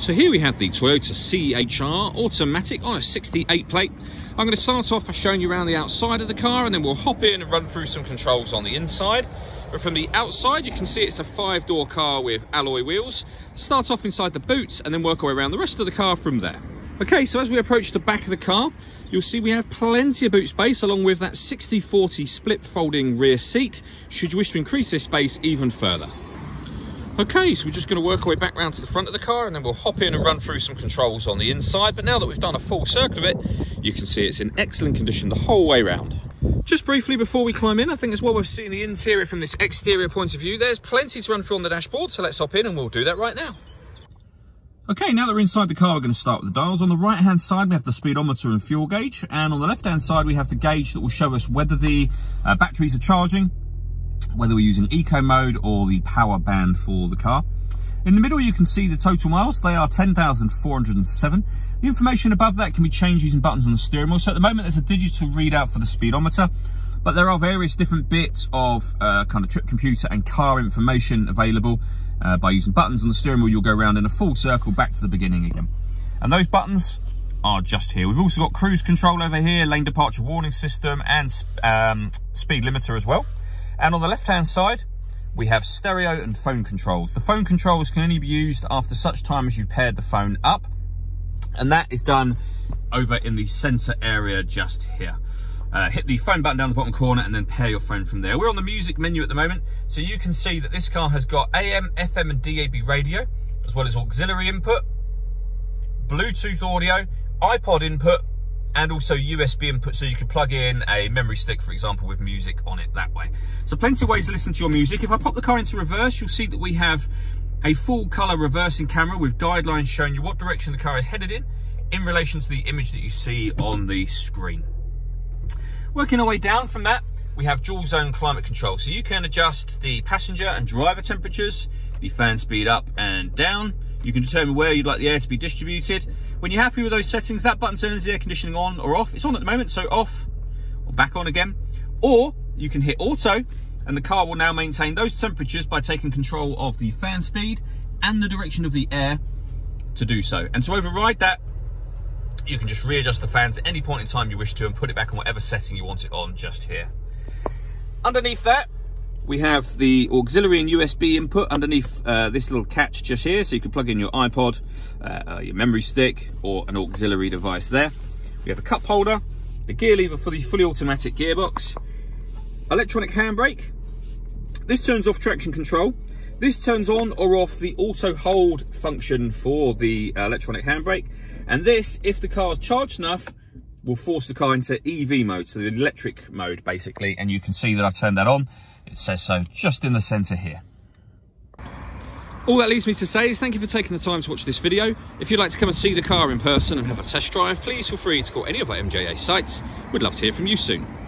So here we have the Toyota CHR automatic on a 68 plate. I'm going to start off by showing you around the outside of the car and then we'll hop in and run through some controls on the inside. But from the outside, you can see it's a five-door car with alloy wheels. Start off inside the boot and then work our way around the rest of the car from there. Okay, so as we approach the back of the car, you'll see we have plenty of boot space along with that 60-40 split folding rear seat, should you wish to increase this space even further. Okay, so we're just going to work our way back round to the front of the car and then we'll hop in and run through some controls on the inside. But now that we've done a full circle of it, you can see it's in excellent condition the whole way round. Just briefly before we climb in, I think as well we're seeing the interior from this exterior point of view. There's plenty to run through on the dashboard, so let's hop in and we'll do that right now. Okay, now that we're inside the car, we're going to start with the dials. On the right-hand side, we have the speedometer and fuel gauge. And on the left-hand side, we have the gauge that will show us whether the uh, batteries are charging, whether we're using eco mode or the power band for the car. In the middle, you can see the total miles. They are 10,407. The information above that can be changed using buttons on the steering wheel. So at the moment, there's a digital readout for the speedometer, but there are various different bits of uh, kind of trip computer and car information available. Uh, by using buttons on the steering wheel, you'll go around in a full circle back to the beginning again. And those buttons are just here. We've also got cruise control over here, lane departure warning system, and um, speed limiter as well. And on the left-hand side, we have stereo and phone controls. The phone controls can only be used after such time as you've paired the phone up. And that is done over in the center area just here. Uh, hit the phone button down the bottom corner and then pair your phone from there. We're on the music menu at the moment. So you can see that this car has got AM, FM and DAB radio, as well as auxiliary input, Bluetooth audio, iPod input, and also USB input so you can plug in a memory stick, for example, with music on it that way. So plenty of ways to listen to your music. If I pop the car into reverse, you'll see that we have a full color reversing camera with guidelines showing you what direction the car is headed in in relation to the image that you see on the screen. Working our way down from that, we have dual zone climate control. So you can adjust the passenger and driver temperatures, the fan speed up and down, you can determine where you'd like the air to be distributed. When you're happy with those settings, that button turns the air conditioning on or off. It's on at the moment, so off or back on again. Or you can hit auto and the car will now maintain those temperatures by taking control of the fan speed and the direction of the air to do so. And to override that, you can just readjust the fans at any point in time you wish to and put it back on whatever setting you want it on just here. Underneath that, we have the auxiliary and USB input underneath uh, this little catch just here, so you can plug in your iPod, uh, uh, your memory stick, or an auxiliary device there. We have a cup holder, the gear lever for the fully automatic gearbox, electronic handbrake. This turns off traction control. This turns on or off the auto hold function for the uh, electronic handbrake. And this, if the car is charged enough, will force the car into EV mode, so the electric mode basically. And you can see that I've turned that on. It says so just in the centre here. All that leaves me to say is thank you for taking the time to watch this video. If you'd like to come and see the car in person and have a test drive, please feel free to call any of our MJA sites. We'd love to hear from you soon.